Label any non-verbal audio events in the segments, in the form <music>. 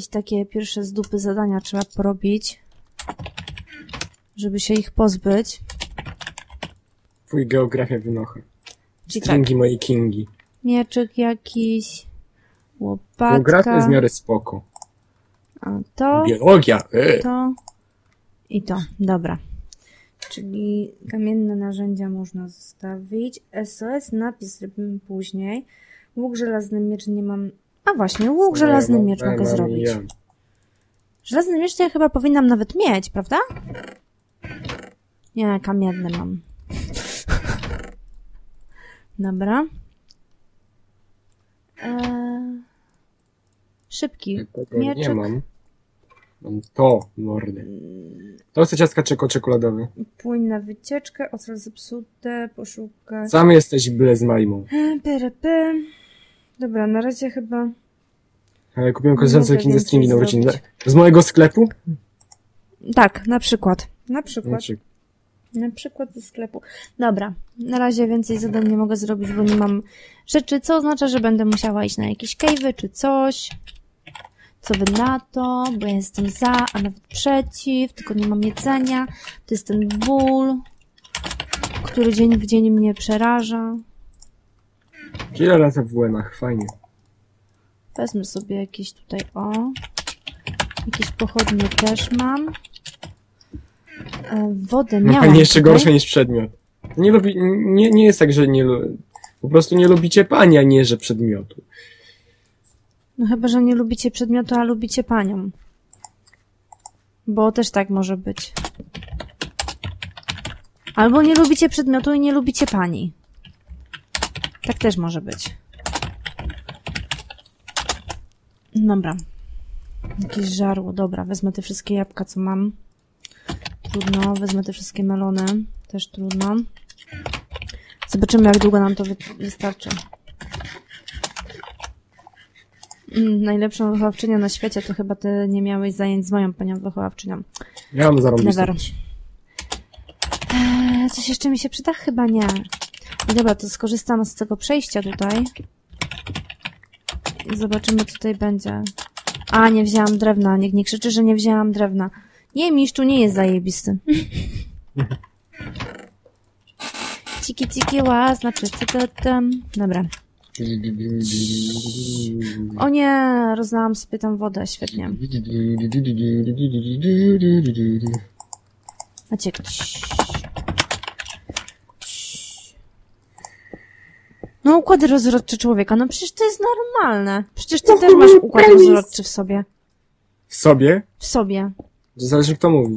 jakieś takie pierwsze z dupy zadania trzeba porobić, żeby się ich pozbyć. Twój geografia wynocha. Czyli tak, Stringi mojej kingi. mieczyk jakiś, Geografia łopatka, jest w miarę spoko. a to, Biologia! E. to i to. Dobra. Czyli kamienne narzędzia można zostawić. SOS, napis zrobimy później. Łuk żelazny miecz nie mam... A właśnie, łuk żelazny miecz mogę zrobić. Żelazny miecz to ja chyba powinnam nawet mieć, prawda? Nie, kamienny mam. Dobra. Eee, szybki. Tego nie mam. Mam to, mordy. To chce ciastka czeko czekoladowe. Płyń na wycieczkę, ocel zepsute, poszukać. Sam jesteś byle z majmą. Dobra, na razie chyba. Ale kupiłem koleżance więcej stringi na urodziny. zrobić. Z mojego sklepu? Tak, na przykład. Na przykład. Znaczy, Na przykład ze sklepu. Dobra, na razie więcej zadań nie mogę zrobić, bo nie mam rzeczy, co oznacza, że będę musiała iść na jakieś cave'y czy coś. Co wy na to? Bo ja jestem za, a nawet przeciw, tylko nie mam jedzenia. To jest ten ból, który dzień w dzień mnie przeraża. Tyle lat w łenach, fajnie. Wezmę sobie jakieś tutaj, o. Jakieś pochodnie też mam. E, Wodę miałam pani jeszcze tutaj. gorsze niż przedmiot. Nie lubi, nie, nie jest tak, że nie, po prostu nie lubicie pani, a nie, że przedmiotu. No chyba, że nie lubicie przedmiotu, a lubicie panią. Bo też tak może być. Albo nie lubicie przedmiotu i nie lubicie pani. Tak też może być. Dobra. Jakieś żarło. Dobra, wezmę te wszystkie jabłka, co mam. Trudno. Wezmę te wszystkie melony. Też trudno. Zobaczymy, jak długo nam to wy- wystarczy. Mm, najlepszą wychowawczynią na świecie to chyba ty nie miałeś zajęć z moją panią wychowawczynią. Ja mam zarąbiste. Never. Eee, coś jeszcze mi się przyda? Chyba nie. Dobra, to skorzystam z tego przejścia tutaj. I zobaczymy, co tutaj będzie. A, nie wzięłam drewna. Niech nie krzyczy, że nie wzięłam drewna. Nie, miszczu nie jest zajebisty. <laughs> Ciki, ciki, ła, znaczy co to tam. Dobra. O nie, rozlałam sobie tam wodę, świetnie. Maciek. No układy rozrodcze człowieka, no przecież to jest normalne. Przecież ty też masz układ rozrodczy w sobie. W sobie? W sobie. To zależy kto mówi. <laughs>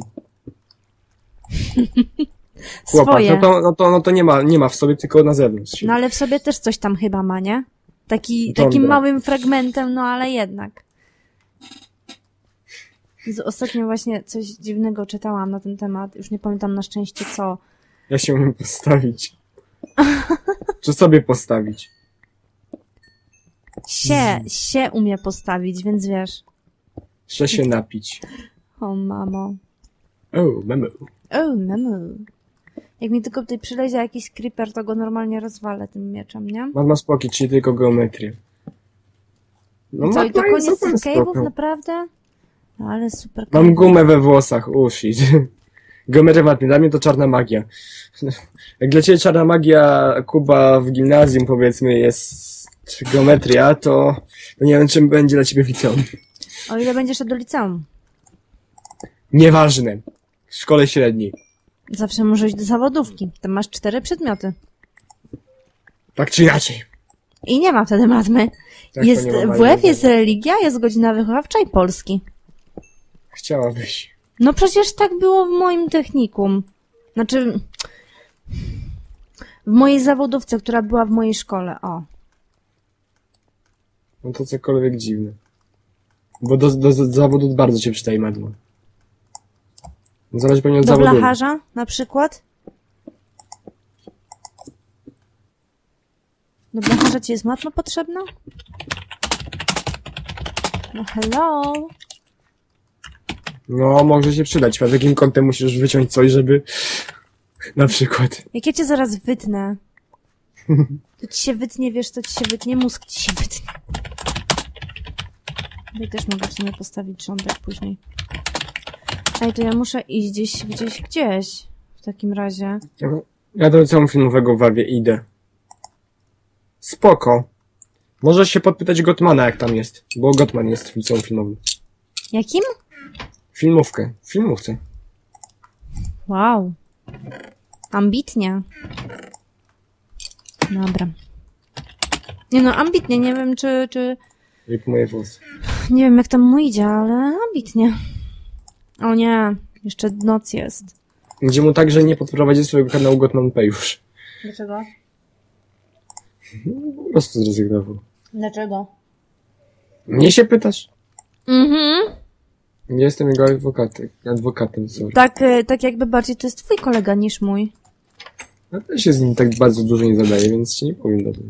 Chłopak, Swoje. no to, no to, no to nie, ma, nie ma w sobie, tylko na zewnątrz. No ale w sobie też coś tam chyba ma, nie? Taki, Dobra. takim małym fragmentem, no ale jednak. Z, ostatnio właśnie coś dziwnego czytałam na ten temat. Już nie pamiętam na szczęście co. Ja się umiem postawić. Czy sobie postawić? Sie, się umie postawić, więc wiesz. Jeszcze się napić. O mamo. O, memo. O, mamo. Jak mi tylko tutaj przylezie jakiś creeper, to go normalnie rozwalę tym mieczem, nie? Magma spoki, czyli tylko geometrię. No Co, i to koniec spoko. naprawdę? No ale super Mam gumę we włosach, shit. <laughs> Geometria dla mnie to czarna magia. Jak dla ciebie czarna magia, Kuba, w gimnazjum powiedzmy jest geometria, to, to nie wiem czym będzie dla ciebie liceum. O ile będziesz do liceum. Nieważne. W szkole średniej. Zawsze możesz iść do zawodówki. Tam masz cztery przedmioty. Tak czy inaczej. I nie ma wtedy matmy. Tak, jest, ma WF jest religia, jest godzina wychowawcza i polski. Chciałabyś. No przecież tak było w moim technikum. Znaczy, w mojej zawodówce, która była w mojej szkole. O. No to cokolwiek dziwne. Bo do, do, do zawodu bardzo cię przydaje magma. Zależy pewnie od Do zawodu. blacharza na przykład. Do blacharza ci jest matma potrzebna? No hello. No, może się przydać. Pod jakim kątem musisz wyciąć coś, żeby... Na przykład. Jak ja cię zaraz wytnę. To ci się wytnie, wiesz, to ci się wytnie, mózg ci się wytnie. Tutaj też mogę w sumie postawić rządek później. Ej, to ja muszę iść gdzieś, gdzieś, gdzieś. W takim razie. Ja, ja do liceum filmowego w Wawie idę. Spoko. Możesz się podpytać Gottmana, jak tam jest, bo Gottman jest w liceum filmowym. Jakim? Filmówkę. W filmówce. Wow. Ambitnie. Dobra. Nie no, ambitnie. Nie wiem, czy, czy... Po moje włosy. Nie wiem, jak tam mu idzie, ale ambitnie. O nie, jeszcze noc jest. Gdzie mu także nie podprowadzi swojego kanału Gottman Pay już. Dlaczego? Po prostu zrezygnował. Dlaczego? Mnie się pytasz? Mhm. Nie jestem jego adwokatem. Adwokatem, sorry. Tak, y, tak jakby bardziej to jest twój kolega niż mój. Ja też się z nim tak bardzo dużo nie zadaję, więc ci nie powiem dobrze.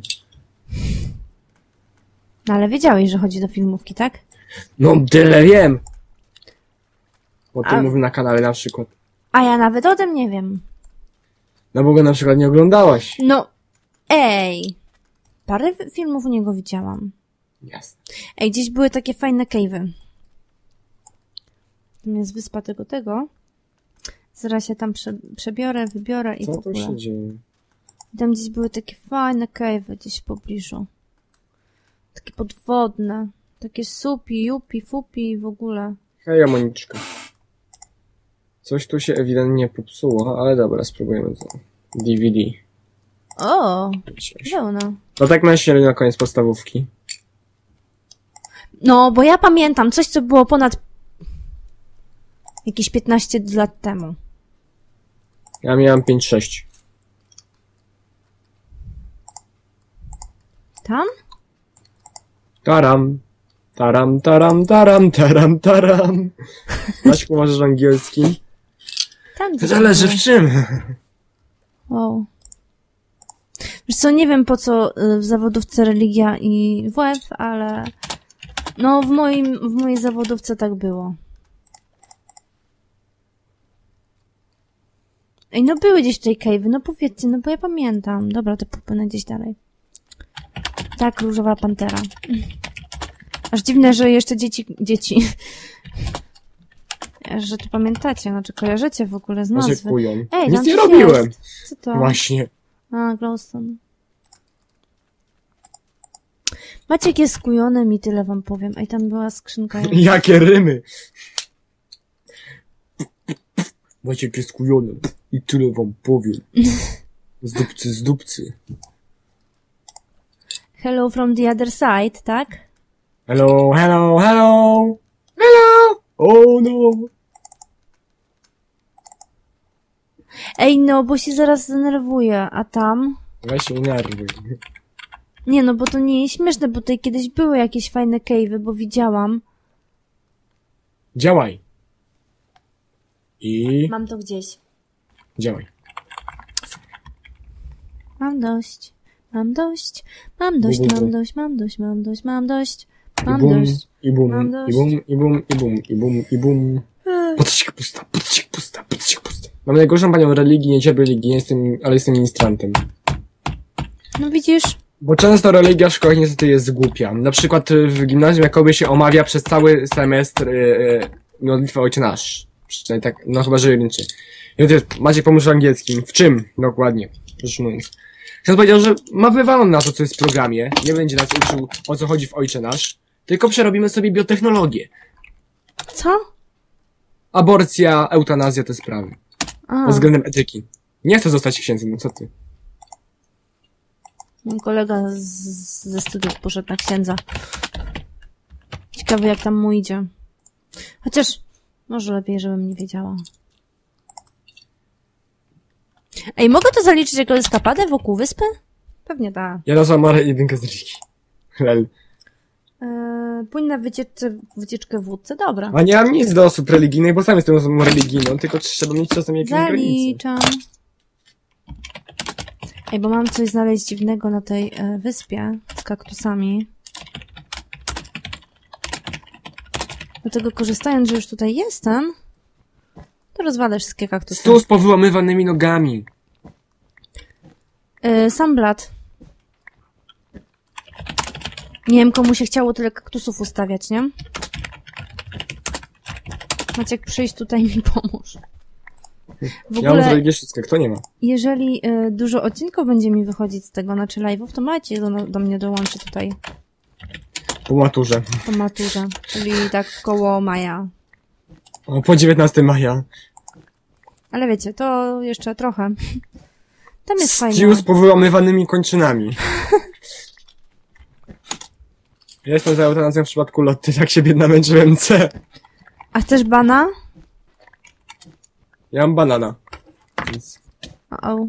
No ale wiedziałeś, że chodzi do filmówki, tak? No, tyle wiem! O tym A- mówię na kanale na przykład. A ja nawet o tym nie wiem. No bo go na przykład nie oglądałaś. No, ej. Parę filmów u niego widziałam. Jasne. Ej, gdzieś były takie fajne cave'y. Tam jest wyspa tego, tego. Zaraz się tam prze, przebiorę, wybiorę i w Co tu ogóle. się dzieje? Tam gdzieś były takie fajne cave'y gdzieś w pobliżu. Takie podwodne. Takie supi, jupi, fupi i w ogóle. Hej, Moniczka. Coś tu się ewidentnie popsuło, ale dobra, spróbujemy to. DVD. O, pełno. To tak myślę na koniec podstawówki. No, bo ja pamiętam coś, co było ponad jakieś 15 lat temu. Ja miałem 5-6. Tam? Taram. Taram, taram, taram, taram, taram. Maćku, możesz angielski? Tam gdzieś zależy w czym. Wow. Wiesz co, nie wiem po co y, w zawodówce religia i WF, ale no w moim, w mojej zawodówce tak było. Ej, no były gdzieś tutaj cave'y, no powiedzcie, no bo ja pamiętam. Dobra, to popłynę gdzieś dalej. Tak, różowa pantera. Aż dziwne, że jeszcze dzieci, dzieci. <laughs> Że to pamiętacie, znaczy kojarzycie w ogóle z nazwy. Ej, Nic nie robiłem. Jest. Co to? Właśnie. A, Glowstone. Maciek jest skujonym i tyle wam powiem. Ej, tam była skrzynka. <laughs> Jakie rymy. Maciek jest kujonem. I tyle wam powiem. <laughs> Zdupcy, zdupcy. Hello from the other side, tak? Hello, hello, hello. Hello. Oh no. Ej, no, bo się zaraz zdenerwuję. A tam? Weź się nerwuj. Nie, no, bo to nie jest śmieszne, bo tutaj kiedyś były jakieś fajne cave'y, bo widziałam. Działaj. I Mam to gdzieś. Działaj. Mam dość. Mam dość. Mam dość, mam dość, mam dość, mam dość, mam dość. I Mam bum, dość. i bum, Mam i dość. bum, i bum, i bum, i bum, i bum. Podciek pusta, podciek pusta, podciek pusta. Mam najgorszą panią religii, nie cierpię religii, jestem, ale jestem ministrantem. No widzisz? Bo często religia w szkołach niestety jest głupia. Na przykład w gimnazjum jakoby się omawia przez cały semestr y, y, modlitwę Ojcze Nasz. Przynajmniej tak, no chyba, że jedynczy. I macie pomysł angielskim. W czym? Dokładnie. Rzecz mówiąc. Ksiądz powiedział, że ma wywalone na to, co jest w programie. Nie będzie nas uczył, o co chodzi w Ojcze Nasz. Tylko przerobimy sobie biotechnologię. Co? Aborcja, eutanazja, te sprawy. A, Pod względem etyki. Nie chcę zostać księdzem, no co ty? mój kolega z, ze studiów poszedł na księdza. Ciekawe, jak tam mu idzie. Chociaż może lepiej, żebym nie wiedziała. Ej, mogę to zaliczyć jako eskapadę wokół wyspy? Pewnie tak. Ja nazwam Marę jedynkę z religii. Lel. Eee, pójdź na wycieczkę, wycieczkę w łódce. Dobra. A nie mam nic do osób religijnych, bo sam jestem osobą religijną, tylko trzeba mieć czasem jakieś granice. Zaliczam. Ej, bo mam coś znaleźć dziwnego na tej e, wyspie z kaktusami. Dlatego korzystając, że już tutaj jestem, to rozwalę wszystkie kaktusy. Stół z powyłamywanymi nogami. E, sam blat. Nie wiem, komu się chciało tyle kaktusów ustawiać, nie? Maciek, przyjdź tutaj mi pomóż. W Ja mam ogóle, zrobić wszystko, kto nie ma? jeżeli y, dużo odcinków będzie mi wychodzić z tego, znaczy live'ów, to Maciej do, do mnie dołączy tutaj Po maturze. po maturze, czyli tak koło maja. O, po 19 maja. Ale wiecie, to jeszcze trochę. Tam jest fajnie. Stew z powyłamywanymi kończynami. Ja jestem za eutanazją w przypadku Lotty, tak się biedna męczy MC. A chcesz bana? Ja mam banana. Więc O, -o.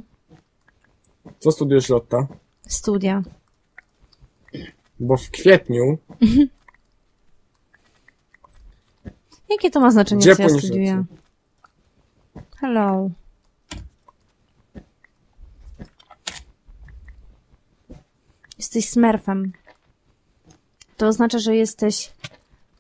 co studiujesz Lotta? studia. Bo w kwietniu <laughs> Jakie to ma znaczenie, Gdzie co ja studiuję? Hello. Jesteś smurfem. To oznacza, że jesteś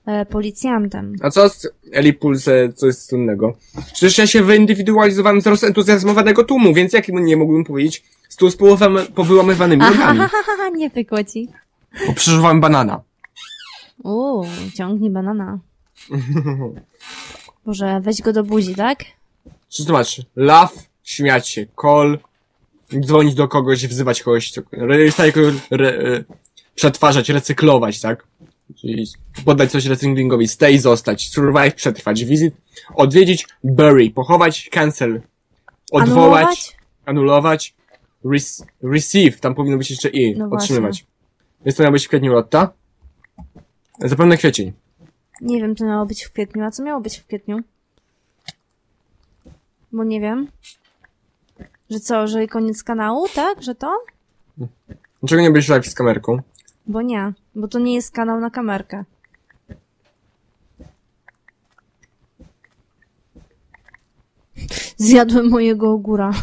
e, policjantem. A co z Eli Pulse, co jest innego? Przecież ja się wyindywidualizowałem z rozentuzjazmowanego tłumu, więc jak nie mógłbym powiedzieć stół z połowami- powyłamywanymi nogami? Ahahaha, <laughs> nie pykło ci. Bo przeżywałem banana. Uuu, ciągnij banana. Boże, weź go do buzi, tak? Czy zobacz, laugh, śmiać się, call, dzwonić do kogoś, wzywać kogoś, co- recycle, re, e, przetwarzać, recyklować, tak? Czyli poddać coś recyklingowi, stay, zostać, survive, przetrwać, visit, odwiedzić, bury, pochować, cancel, odwołać, Anulować? anulować, rec- receive, tam powinno być jeszcze i, No otrzymywać. Jest to miał być w kwietniu Lotta? Zapewne kwiecień. Nie wiem, co miało być w kwietniu. A co miało być w kwietniu? Bo nie wiem. Że co, że koniec kanału, tak? Że to? Dlaczego nie byś live z kamerką? Bo nie. Bo to nie jest kanał na kamerkę. Zjadłem mojego ogóra.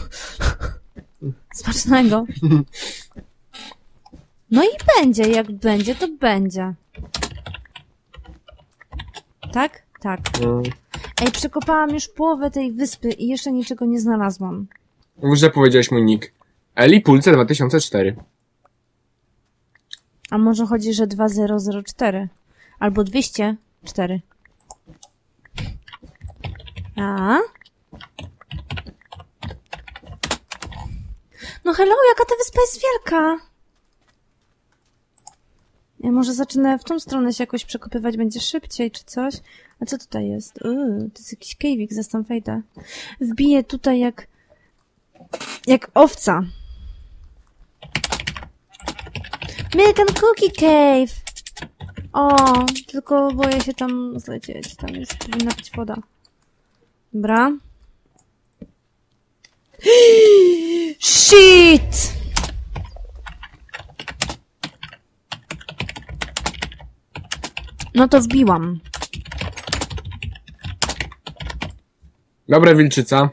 <laughs> Smacznego. <laughs> No i będzie, jak będzie, to będzie. Tak? Tak. Mm. Ej, przekopałam już połowę tej wyspy i jeszcze niczego nie znalazłam. Już powiedziałeś mój nick. Eli Pulce 2004. A może chodzi, że 2004? Albo 204? A? No hello, jaka ta wyspa jest wielka! Ja może zacznę w tą stronę się jakoś przekopywać, będzie szybciej czy coś. A co tutaj jest? Uuu, to jest jakiś kejwik, zaraz tam wejdę. Wbiję tutaj jak... jak owca. And Cookie Cave! O, tylko boję się tam zlecieć. Tam jest, powinna być woda. Dobra. <gasps> Shit! No to wbiłam. Dobra, wilczyca.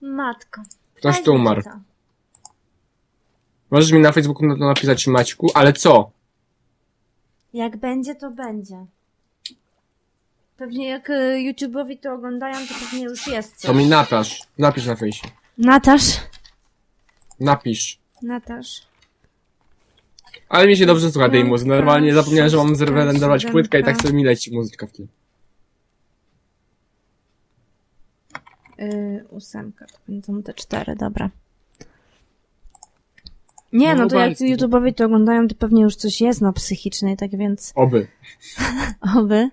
Matko. Ktoś tu umarł. Możesz mi na Facebooku na to napisać Maćku, ale co? Jak będzie, to będzie. Pewnie jak y, YouTube'owi to oglądają, to pewnie już jest To coś. mi napisz. Napisz na fejsie. Natasz. Napisz. Natasz. Ale mi się dobrze słucha tej muzyki. Normalnie Napisz, zapomniałem, że mam zrenderować płytkę i tak sobie mi leci muzyka w tle. Yy, ósemka, to będą te cztery, dobra. Nie, no, No to jak. YouTube'owi to oglądają, to pewnie już coś jest na psychicznej, tak więc Oby. <laughs> oby.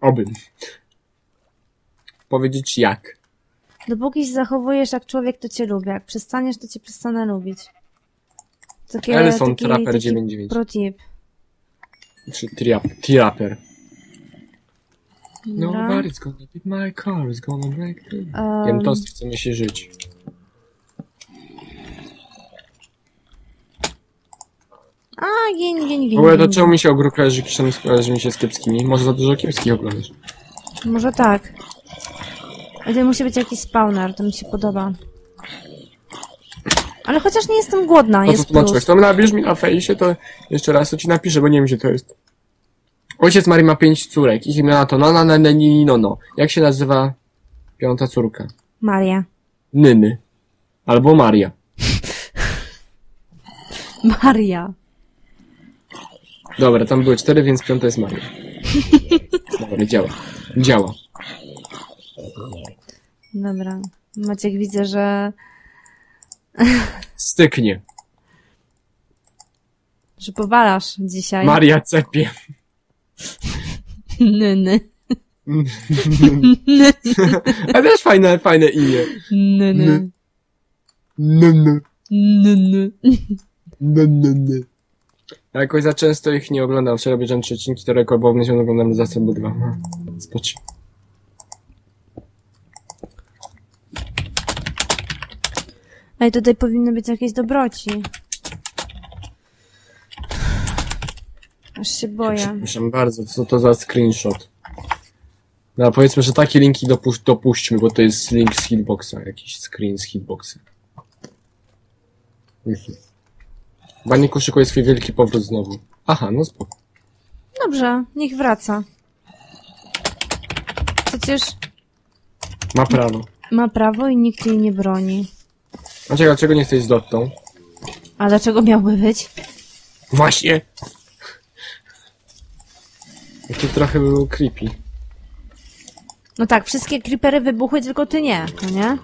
Oby. Powiedzieć jak. Dopóki się zachowujesz jak człowiek, to cię lubię. Jak przestaniesz, to cię przestanę lubić. Takie, Ellison taki, Trapper taki 99. pro tip. Czy triap, trapper. Dobra. Nobody's gonna beat my car, it's gonna break through. Um, Wiem, tost chce mi się żyć. A, gin, gin, gin. W ogóle to czemu mi się ogród kojarzy, kojarzy mi się z kiepskimi? Może za dużo kiepskich oglądasz. Może tak. Ale to musi być jakiś spawner, to mi się podoba. Ale chociaż nie jestem głodna, to jest plus. To napisz mi na fejsie, to jeszcze raz to ci napiszę, bo nie wiem, gdzie to jest. Ojciec Marii ma pięć córek. Ich imiona to Nana, Nene, Nini, Nono. Jak się nazywa piąta córka? Maria. Nyny. Albo Maria. <laughs> Maria. Dobra, tam były cztery, więc piąta jest Maria. Dobra, działa. Działa. Dobra. Maciek, widzę, że, Styknie. że powalasz dzisiaj. Maria cepie. Nyny. <laughs> A też fajne, fajne imię. Nyny. Nyny. No, no. Ja jakoś za często ich nie oglądam. Wczoraj obejrzałem trzy odcinki, to rekord, miesiąc oglądam za sobą dwa. No, Ej, tutaj powinny być jakieś dobroci. Aż się boję. Przepraszam bardzo, co to za screenshot? No, powiedzmy, że takie linki dopuś dopuśćmy, bo to jest link z hitboxa, jakiś screen z hitboxa. Mhm. Baniku szykuje swój wielki powrót znowu. Aha, no spoko. Dobrze, niech wraca. Przecież Ma prawo. ma prawo i nikt jej nie broni. Dlaczego, dlaczego nie jesteś z Dottą? A dlaczego miałby być? Właśnie! Jakie trochę było creepy. No tak, wszystkie creepery wybuchły, tylko ty nie, no nie?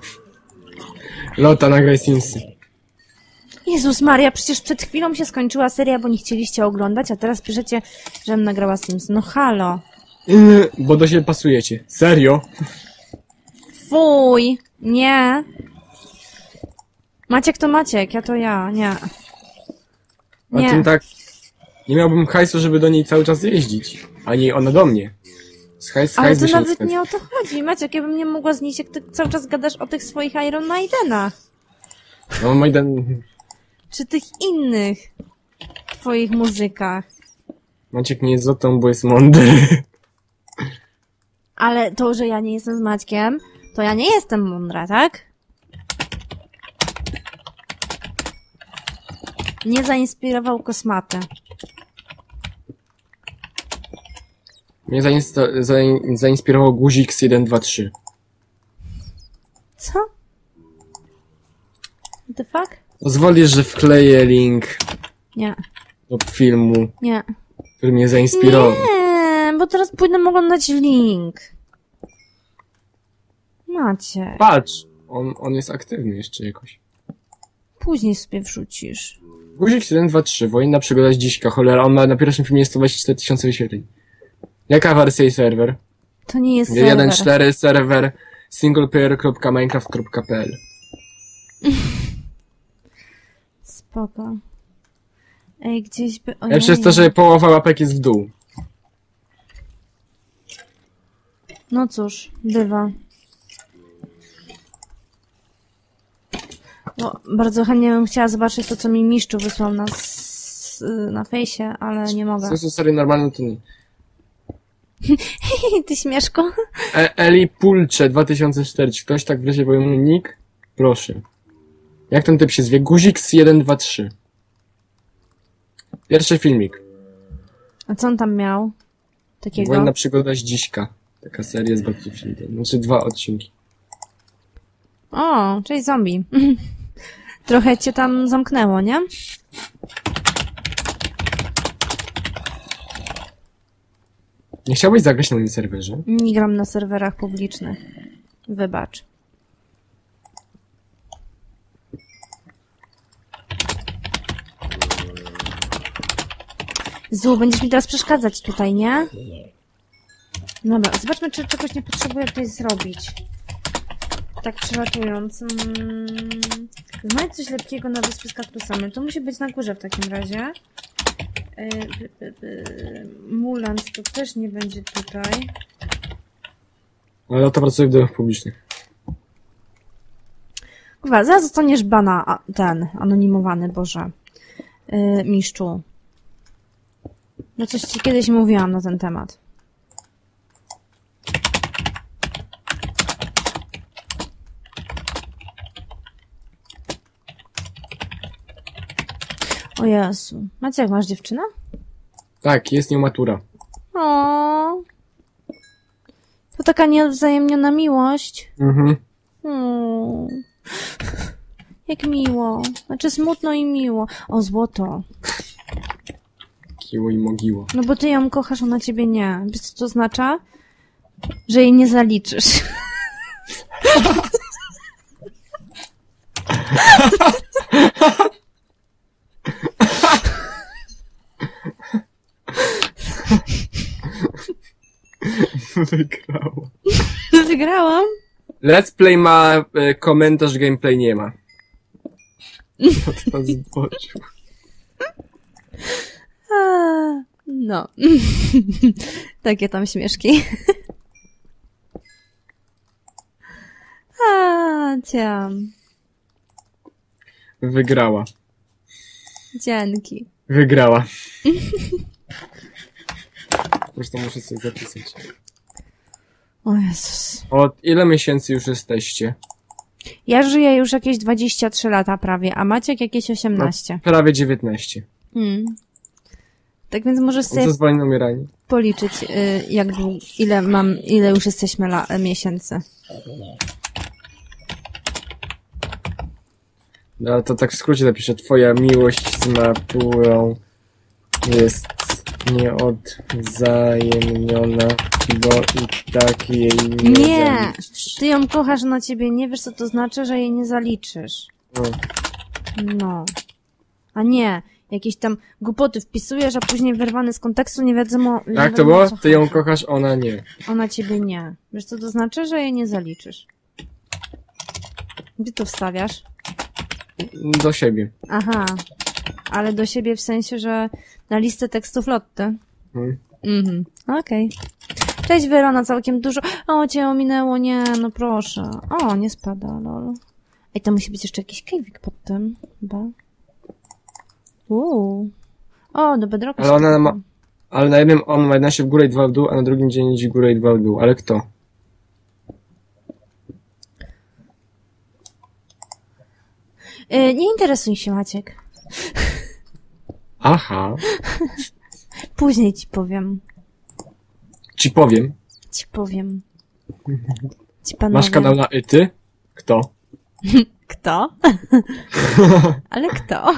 Lota, nagraj Simsy. Jezus Maria, przecież przed chwilą się skończyła seria, bo nie chcieliście oglądać, a teraz piszecie, żebym nagrała Sims. No halo. Yy, bo do siebie pasujecie. Serio? Fuj! Nie! Maciek to Maciek, ja to ja, nie. A Nie. tym tak... Nie miałbym hajsu, żeby do niej cały czas jeździć. Ani ona do mnie. Z hajs, Ale hajs to nawet nie nie o to chodzi. Maciek, ja bym nie mogła znieść, jak ty cały czas gadasz o tych swoich Iron Maidenach. No, Majdan... Czy tych innych twoich muzykach. Maciek nie jest zotą, bo jest mądry. Ale to, że ja nie jestem z Maćkiem, to ja nie jestem mądra, tak? Nie zainspirował kosmaty. Mnie zainsta- zain- zainspirował guzik z 123. Co? What the fuck? Pozwolisz, że wkleję link Nie, do filmu, nie. który mnie zainspirował. Nie, bo teraz pójdę oglądać link. Macie, Patrz! On, on jest aktywny jeszcze jakoś. później sobie wrzucisz. Guzik 123, wojenna przygoda z dziśka, cholera, on ma na pierwszym filmie 124 tysiące wyświetleń. Jaka wersja i serwer? To nie jest serwer. 1.4 serwer singleplayer.minecraft.pl <laughs> Spoko. Ej, gdzieś by... Ja przez to, że połowa łapek jest w dół. No cóż, bywa. No, bardzo chętnie bym chciała zobaczyć to, co mi Miszczu wysłał na, na fejsie, ale nie mogę. Co są serii normalne, to nie. <laughs> Ty śmieszko? E Eli Pulcze 2004. Czy ktoś tak wreszcie powie nick? Proszę. Jak ten typ się zwie? Guzik z 123. Pierwszy filmik. A co on tam miał? Takiego? Wojenna przygoda z dziśka. Taka seria z Battlefieldem. Znaczy dwa odcinki. O, cześć zombie. <laughs> Trochę cię tam zamknęło, nie? Nie chciałbyś zagrać na moim serwerze? Nie gram na serwerach publicznych. Wybacz. Zu, będziesz mi teraz przeszkadzać tutaj, nie? Dobra, zobaczmy, czy czegoś nie potrzebuję tutaj zrobić. Tak przelatując. Mm, znajdź coś lepkiego na wyspie z kaktusami. To musi być na górze w takim razie. By. Mulant to też nie będzie tutaj. Ale to pracuję w domach publicznych. Kurwa, zaraz zostaniesz bana, a, ten, anonimowany, Boże. Yy, mistrzu. No coś ci kiedyś mówiłam na ten temat. O Jezu. Macie jak masz dziewczynę? Tak, jest nią matura. O. To taka nieodwzajemniona miłość. Mhm. Hmm. Jak miło. Znaczy smutno i miło. O, złoto. Kiło i mogiło. No bo ty ją kochasz, ona ciebie nie. Wiesz co to oznacza? Że jej nie zaliczysz. Wygrało. <laughs> Wygrałam? Let's Play ma e, komentarz, gameplay nie ma. To zboczył. A, No. <laughs> Takie tam śmieszki. A, ciam. Wygrała. Dzięki. Wygrała. <laughs> Zresztą muszę sobie zapisać. O Jezus. Od ile miesięcy już jesteście? Ja żyję już jakieś 23 lata prawie, a Maciek jakieś 18. Prawie 19. Mm. Tak więc możesz sobie Zezwolenie na umieranie. policzyć, y, jak ile mam, ile już jesteśmy la, miesięcy. No to tak w skrócie zapiszę. Twoja miłość z naturą jest nieodwzajemniona, bo i tak jej nie, Nie! zaliczysz. Ty ją kochasz, na ciebie nie wiesz, co to znaczy, że jej nie zaliczysz. No. No. A nie, jakieś tam głupoty wpisujesz, a później wyrwany z kontekstu nie wiadomo... nie Jak to było? Ty ją kochasz, ona nie. Ona ciebie nie. Wiesz, co to znaczy, że jej nie zaliczysz. Gdzie to wstawiasz? Do siebie. Aha. Ale do siebie w sensie, że na listę tekstów Lotty. Mhm. Mhm. Okej. Cześć Werona, całkiem dużo. O, cię ominęło, nie, no proszę. O, nie spada, lol. Ej, to musi być jeszcze jakiś kejwik pod tym, chyba. Uuu. O, do bedroka Ale ona ma-. Ale na jednym on ma 11 w górę i 2 w dół, a na drugim dzień idzie w górę i 2 w dół. Ale kto? Y, nie interesuj się, Maciek. Aha. <laughs> Później ci powiem. Ci powiem. Ci powiem. Ci panowie. Masz kanał na Yty? Kto? <laughs> Kto? <laughs> Ale kto?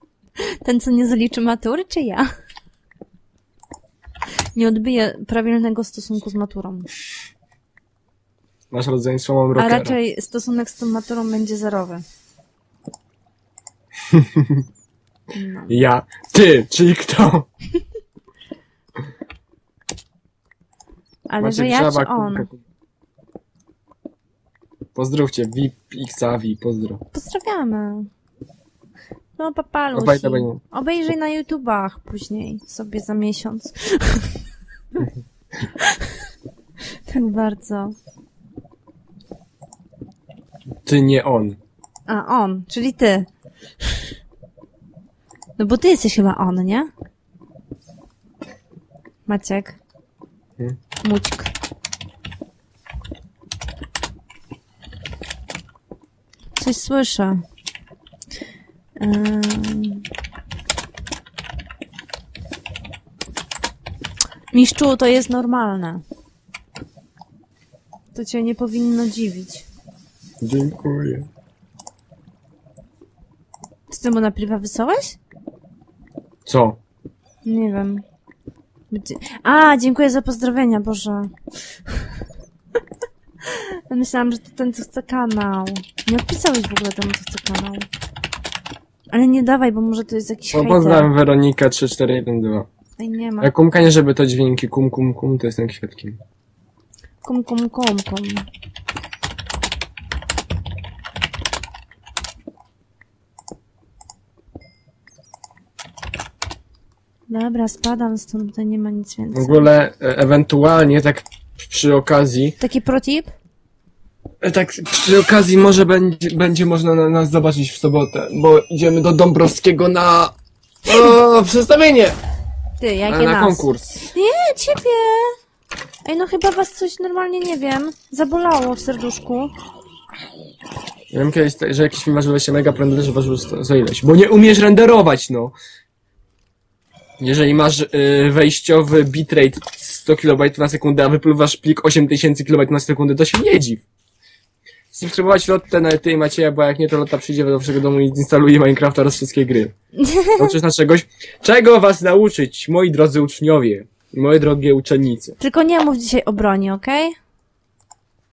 <laughs> Ten, co nie zaliczy matury, czy ja? Nie odbije prawilnego stosunku z maturą. Masz rodzeństwo, mam A rockera. raczej stosunek z tą maturą będzie zerowy. No. Ja. Ty, czyli kto? Ale Maciek że ja czy on? kubka. Pozdrówcie, VIP Xavi, pozdro. Pozdrawiamy. No, papalusi. Obaj. Obejrzyj na YouTubach później, sobie za miesiąc. <laughs> tak bardzo. Ty, nie on. A, on, czyli ty. No bo ty jesteś chyba on, nie? Maciek. Hmm? Mućk. Coś słyszę. Ym. Miszczu, to jest normalne. To cię nie powinno dziwić. Dziękuję. Ty mu na priwa wysłałeś? Co? Nie wiem. A, dziękuję za pozdrowienia, Boże. Myślałam, że to ten, co chce kanał. Nie odpisałeś w ogóle temu, co chce kanał. Ale nie dawaj, bo może to jest jakiś No, hejter. pozdrawiam Weronika 3412. Ej, nie ma. Jak kumka nie, żeby to dźwięki kum, kum, kum, to jestem świadkiem. Kum, kum, kum, kum. Dobra, spadam stąd, tutaj nie ma nic W więcej. ogóle, e, ewentualnie, tak przy okazji, Taki protip? e, tak przy okazji może będzie, będzie można na, nas zobaczyć w sobotę, bo idziemy do Dąbrowskiego na o, przedstawienie, Ty, jakie na, na nas? konkurs. Nie, ciebie! Ej, no chyba was coś normalnie, nie wiem, zabolało w serduszku. Ja wiem kiedyś, tak, że jakiś film ważył się mega prędko, że ważył za ileś, bo nie umiesz renderować, no. Jeżeli masz y, wejściowy bitrate 100 KB na sekundę, a wypływasz plik 8000 KB na sekundę, to się nie dziw. subskrybować Lottę na ty i Macieja, bo jak nie, to Lotta przyjdzie do waszego domu i instaluje Minecrafta oraz wszystkie gry. <laughs> Nauczysz nas czegoś? Czego was nauczyć, moi drodzy uczniowie? Moje drogie uczennice. Tylko nie mów dzisiaj o broni, okej?